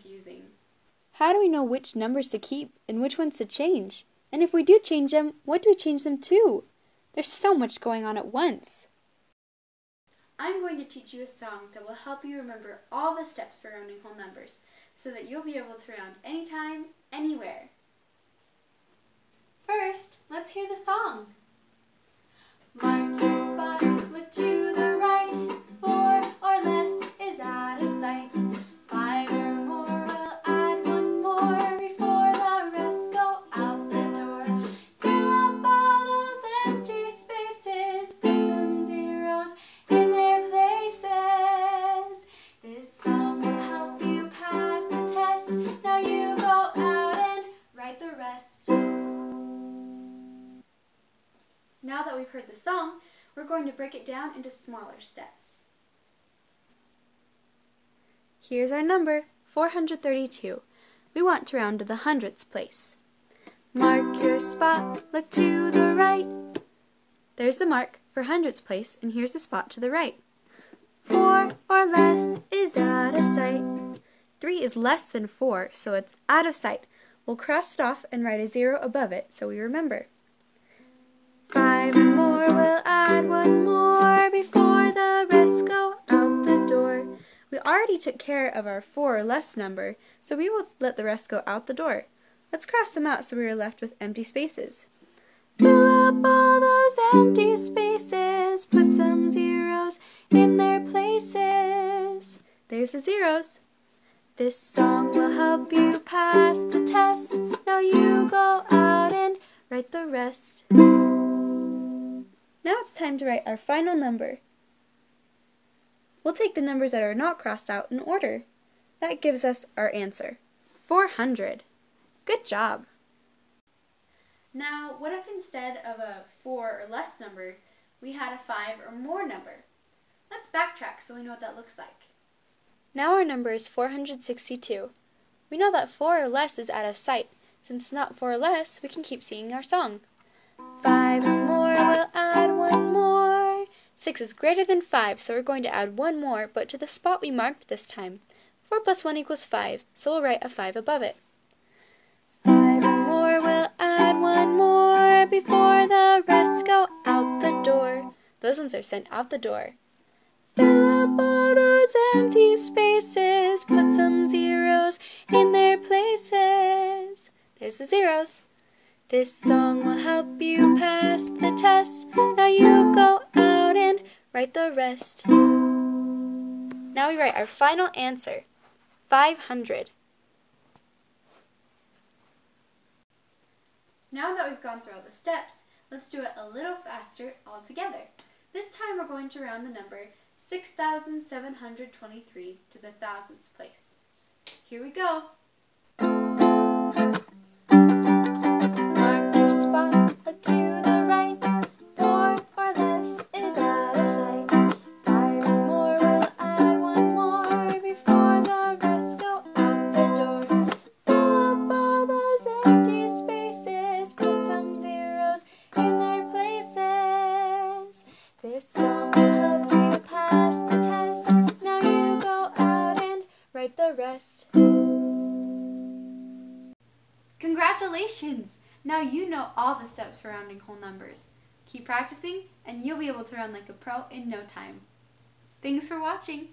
confusing. How do we know which numbers to keep and which ones to change? And if we do change them, what do we change them to? There's so much going on at once. I'm going to teach you a song that will help you remember all the steps for rounding whole numbers so that you'll be able to round anytime, anywhere. First, let's hear the song. Now that we've heard the song, we're going to break it down into smaller steps. Here's our number, 432. We want to round to the hundredths place. Mark your spot, look to the right. There's the mark for hundredths place, and here's the spot to the right. Four or less is out of sight. Three is less than four, so it's out of sight. We'll cross it off and write a zero above it so we remember. We'll add one more before the rest go out the door. We already took care of our four or less number, so we will let the rest go out the door. Let's cross them out so we are left with empty spaces. Fill up all those empty spaces, put some zeros in their places. There's the zeros. This song will help you pass the test. Now you go out and write the rest. Now it's time to write our final number. We'll take the numbers that are not crossed out in order. That gives us our answer 400. Good job! Now, what if instead of a 4 or less number, we had a 5 or more number? Let's backtrack so we know what that looks like. Now our number is 462. We know that 4 or less is out of sight. Since it's not 4 or less, we can keep singing our song. 5 or more, we'll add one more. 6 is greater than 5, so we're going to add one more, but to the spot we marked this time. 4 plus 1 equals 5, so we'll write a 5 above it. 5 or more, we'll add one more before the rest go out the door. Those ones are sent out the door. Fill up all those empty spaces, put some zeros in their places. There's the zeros. This song will help you pass the test. Now you go out and write the rest. Now we write our final answer 500. Now that we've gone through all the steps, let's do it a little faster all together. This time we're going to round the number 6,723 to the thousandths place. Here we go. Rest. Congratulations! Now you know all the steps for rounding whole numbers. Keep practicing and you'll be able to round like a pro in no time. Thanks for watching!